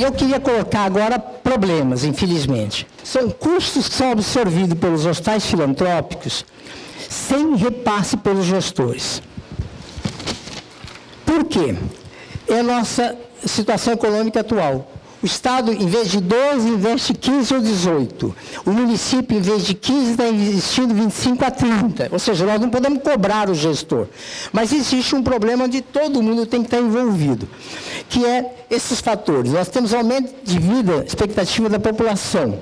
E eu queria colocar agora problemas, infelizmente. São custos que são absorvidos pelos hospitais filantrópicos sem repasse pelos gestores. Por quê? É a nossa situação econômica atual. O Estado, em vez de 12, investe 15 ou 18. O município, em vez de 15, está investindo 25 a 30. Ou seja, nós não podemos cobrar o gestor. Mas existe um problema onde todo mundo tem que estar envolvido, que é esses fatores. Nós temos aumento de vida, expectativa da população,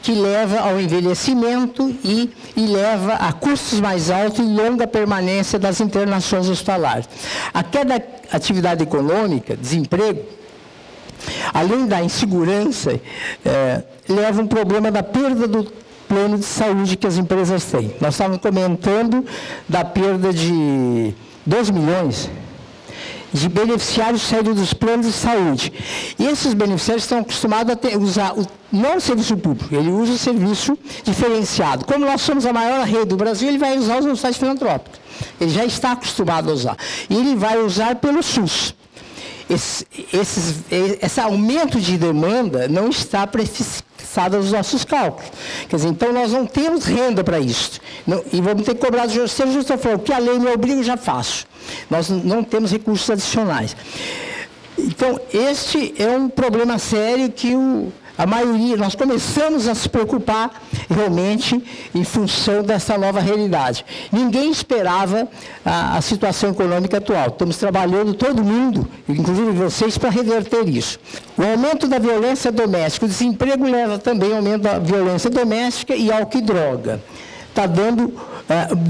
que leva ao envelhecimento e, e leva a custos mais altos e longa permanência das internações hospitalares. A queda da atividade econômica, desemprego, além da insegurança, é, leva um problema da perda do plano de saúde que as empresas têm. Nós estávamos comentando da perda de 2 milhões de beneficiários saídos dos planos de saúde. E esses beneficiários estão acostumados a ter, usar o, não o serviço público, ele usa o serviço diferenciado. Como nós somos a maior rede do Brasil, ele vai usar os hospitais filantrópicos. Ele já está acostumado a usar. E ele vai usar pelo SUS esse, esses, esse aumento de demanda não está prefixado nos nossos cálculos. Quer dizer, então nós não temos renda para isso. E vamos ter que cobrar do. Se o falou que a lei me obriga, eu já faço. Nós não temos recursos adicionais. Então, este é um problema sério que o, a maioria, nós começamos a se preocupar realmente em função dessa nova realidade. Ninguém esperava a, a situação econômica atual. Estamos trabalhando todo mundo, inclusive vocês, para reverter isso. O aumento da violência doméstica, o desemprego leva também ao aumento da violência doméstica e álcool e droga está dando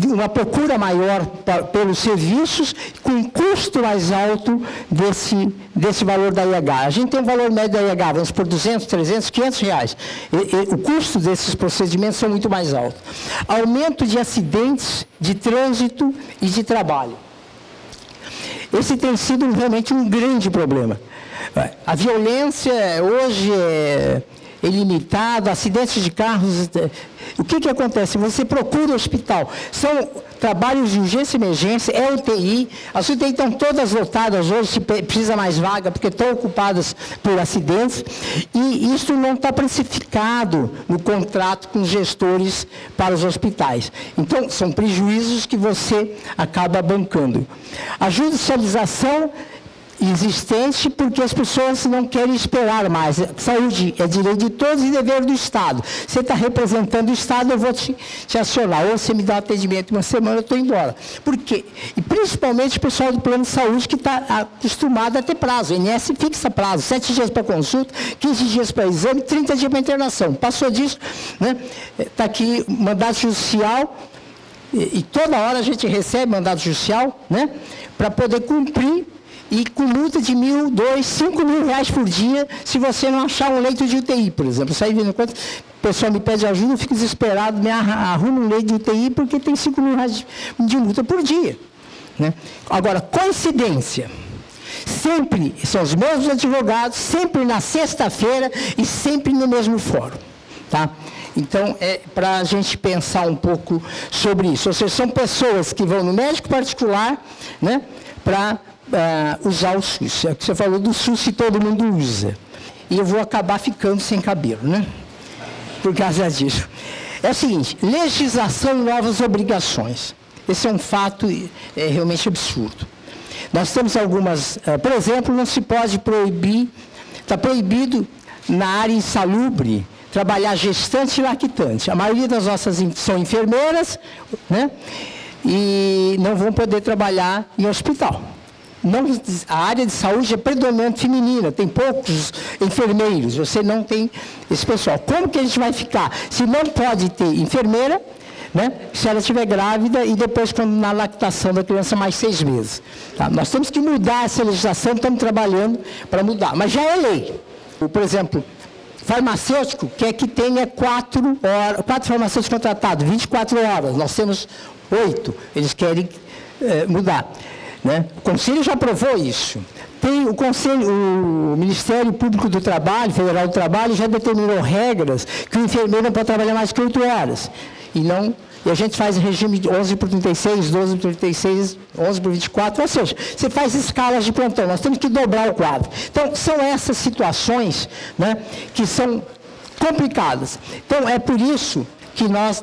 uma procura maior pelos serviços com um custo mais alto desse, desse valor da IH. A gente tem um valor médio da IH, vamos por 200, 300, 500 reais. E, e, o custo desses procedimentos são muito mais altos. Aumento de acidentes de trânsito e de trabalho. Esse tem sido realmente um grande problema. A violência hoje é ilimitado, acidentes de carros. Eh, o que, que acontece? Você procura o hospital. São trabalhos de urgência e emergência, é UTI. As UTI estão todas lotadas hoje, se precisa mais vaga, porque estão ocupadas por acidentes. E isso não está precificado no contrato com os gestores para os hospitais. Então, são prejuízos que você acaba bancando. A judicialização existente porque as pessoas não querem esperar mais. Saúde é direito de todos e dever do Estado. Você está representando o Estado, eu vou te, te acionar. Ou você me dá um atendimento uma semana, eu estou embora. Por quê? E principalmente o pessoal do plano de saúde que está acostumado a ter prazo. O INS fixa prazo, sete dias para consulta, 15 dias para exame, 30 dias para internação. Passou disso, né? Está aqui mandato judicial, e, toda hora a gente recebe mandato judicial, né? Para poder cumprir e com multa de mil, dois, cinco mil reais por dia se você não achar um leito de UTI, por exemplo. Sai vendo quanto o pessoal me pede ajuda, eu fico desesperado, me arrumo um leito de UTI porque tem cinco mil reais de multa por dia. Né? Agora, coincidência. Sempre são os mesmos advogados, sempre na sexta-feira e sempre no mesmo fórum. Tá? Então, é para a gente pensar um pouco sobre isso. Ou seja, são pessoas que vão no médico particular né, para uh, usar o SUS. É o que você falou do SUS que todo mundo usa. E eu vou acabar ficando sem cabelo, né? Por causa disso. É o seguinte, legislação e novas obrigações. Esse é um fato é, realmente absurdo. Nós temos algumas, uh, por exemplo, não se pode proibir, está proibido na área insalubre trabalhar gestante e lactante. A maioria das nossas são enfermeiras, né? E não vão poder trabalhar em hospital não, a área de saúde é predominante feminina, tem poucos enfermeiros, você não tem esse pessoal. Como que a gente vai ficar? Se não pode ter enfermeira, né, se ela estiver grávida e depois quando na lactação da criança mais seis meses. Tá? Nós temos que mudar essa legislação, estamos trabalhando para mudar, mas já é lei. Por exemplo, farmacêutico quer que tenha quatro, horas, quatro farmacêuticos contratados, 24 horas, nós temos oito, eles querem é, mudar. Né? O Conselho já aprovou isso. Tem o Conselho, o Ministério Público do Trabalho, Federal do Trabalho, já determinou regras que o enfermeiro não pode trabalhar mais que oito horas. E não e a gente faz regime de 11 por 36, 12 por 36, 11 por 24, ou seja, você faz escalas de plantão, nós temos que dobrar o quadro. Então, são essas situações né, que são complicadas. Então, é por isso que nós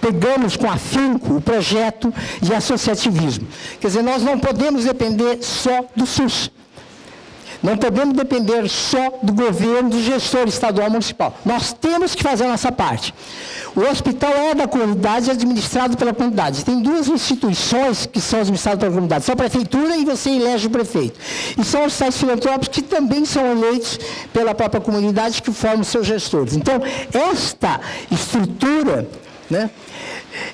pegamos com afinco o projeto de associativismo. Quer dizer, nós não podemos depender só do SUS. Não podemos depender só do governo, do gestor estadual municipal. Nós temos que fazer a nossa parte. O hospital é da comunidade e administrado pela comunidade. Tem duas instituições que são administradas pela comunidade. São a prefeitura e você elege o prefeito. E são os sites filantrópicos que também são eleitos pela própria comunidade que formam seus gestores. Então, esta estrutura né,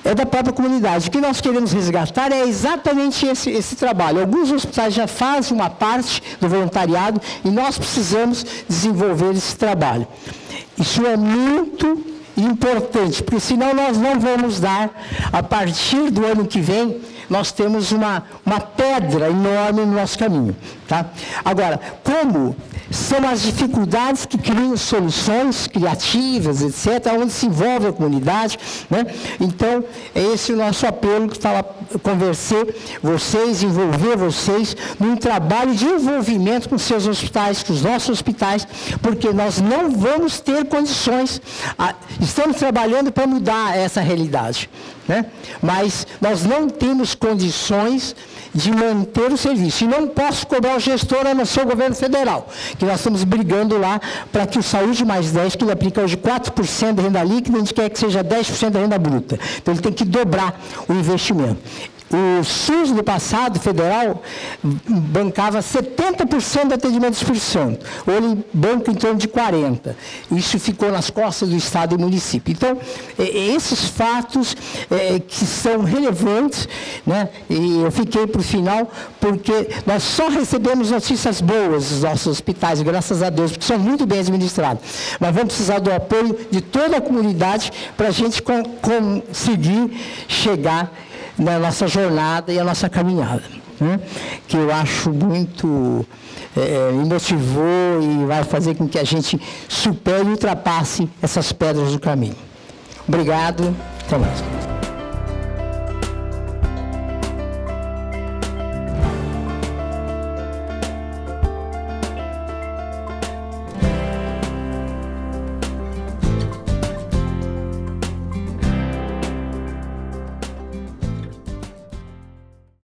é da própria comunidade. O que nós queremos resgatar é exatamente esse, esse trabalho. Alguns hospitais já fazem uma parte do voluntariado e nós precisamos desenvolver esse trabalho. Isso é muito importante, porque senão nós não vamos dar, a partir do ano que vem, nós temos uma, uma pedra enorme no nosso caminho. Tá? Agora, como são as dificuldades que criam soluções criativas, etc., onde se envolve a comunidade. Né? Então, é esse o nosso apelo que fala convencer vocês, envolver vocês num trabalho de envolvimento com seus hospitais, com os nossos hospitais, porque nós não vamos ter condições, estamos trabalhando para mudar essa realidade. Né? Mas nós não temos condições de manter o serviço. E não posso cobrar o gestor a não ser o governo federal, que nós estamos brigando lá para que o Saúde Mais 10, que ele aplica hoje 4% de renda líquida, a gente quer que seja 10% da renda bruta. Então ele tem que dobrar o investimento. O SUS do passado, federal, bancava 70% do atendimento do Espírito Santo. Hoje banca em torno de 40%. Isso ficou nas costas do Estado e município. Então, é, é, esses fatos é, que são relevantes, né, e eu fiquei para o final, porque nós só recebemos notícias boas dos nossos hospitais, graças a Deus, porque são muito bem administrados. Mas vamos precisar do apoio de toda a comunidade para a gente conseguir chegar na nossa jornada e a nossa caminhada. Né? Que eu acho muito. É, me motivou e vai fazer com que a gente supere e ultrapasse essas pedras do caminho. Obrigado. Até mais.